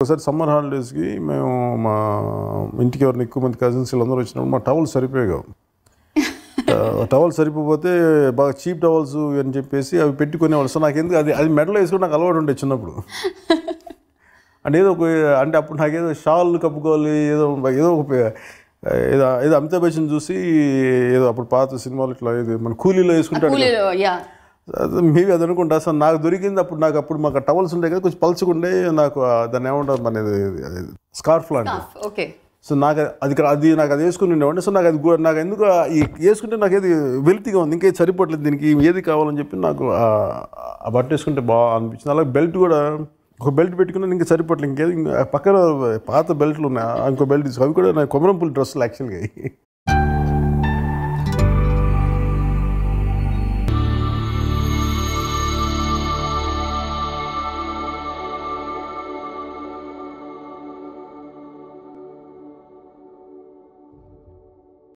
ఒకసారి సమ్మర్ హాలిడేస్కి మేము మా ఇంటికి ఎవరిని ఎక్కువ మంది కజిన్స్ వీళ్ళందరూ వచ్చినప్పుడు మా టవల్ సరిపోయాయి టవల్ సరిపోతే బాగా చీప్ టవల్స్ అని చెప్పేసి అవి పెట్టుకునేవాళ్ళు. సో నాకు ఎందుకు అది అది మెడలో వేసుకుని నాకు అలవాటు ఉండే చిన్నప్పుడు. అంటే ఏదో ఒక అంటే అప్పుడు నాకు ఏదో షాల్ కప్పుకోవాలి ఏదో ఏదో ఒక ఏదో ఏదో అమితాబ్ బచ్చన్ చూసి ఏదో అప్పుడు పాత సినిమాలు ఇట్లా ఇది మన కూలీలో వేసుకుంటాడు మేబీ అది అనుకుంటా. అసలు నాకు దొరికింది అప్పుడు నాకు అప్పుడు మాకు టవల్స్ ఉంటాయి కదా కొంచెం పలుచుకుండే నాకు దాన్ని ఏమంటారు మన స్కార్ఫ్ లాంటిది. ఓకే సో నాకు అది అది నాకు అది వేసుకుని ఉండేవాడిని. సో నాకు అది నాకు ఎందుకు ఈ వేసుకుంటే నాకు ఏది వెల్తీగా ఉంది ఇంకేది సరిపోవట్లేదు దీనికి ఏది కావాలని చెప్పి నాకు ఆ- బట్ట వేసుకుంటే బాగా అనిపించింది. అలాగే బెల్ట్ కూడా ఒక బెల్ట్ పెట్టుకుని ఇంకా సరిపోవట్లేదు ఇంకేది ఇంకా పక్కన పాత బెల్ట్లు ఉన్నాయి ఇంకో బెల్ట్ తీసుకో. అవి కూడా నాకు కొమరంపుల్ డ్రెస్సులు యాక్చువల్గా